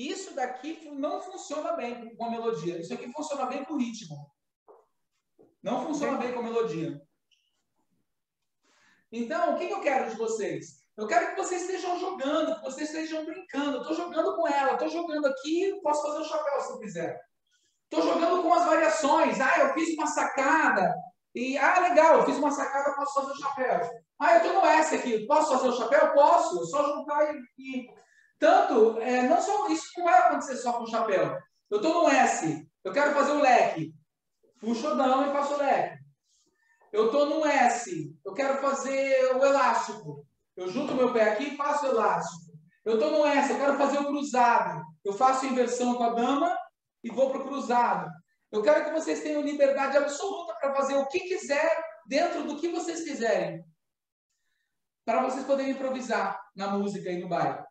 Isso daqui não funciona bem com a melodia. Isso aqui funciona bem com o ritmo. Não funciona bem com a melodia. Então, o que eu quero de vocês? Eu quero que vocês estejam jogando, que vocês estejam brincando. Estou jogando com ela, estou jogando aqui, posso fazer o chapéu se eu quiser. Estou jogando com as variações. Ah, eu fiz uma sacada. E, ah, legal, eu fiz uma sacada, posso fazer o chapéu. Ah, eu estou no S aqui, posso fazer o chapéu? Posso, só juntar e. e... Tanto, é, não só isso só com o chapéu. Eu estou no S, eu quero fazer o leque. Puxo o dão e faço o leque. Eu estou no S, eu quero fazer o elástico. Eu junto meu pé aqui e faço o elástico. Eu estou no S, eu quero fazer o cruzado. Eu faço inversão com a dama e vou para o cruzado. Eu quero que vocês tenham liberdade absoluta para fazer o que quiser dentro do que vocês quiserem. Para vocês poderem improvisar na música e no baile.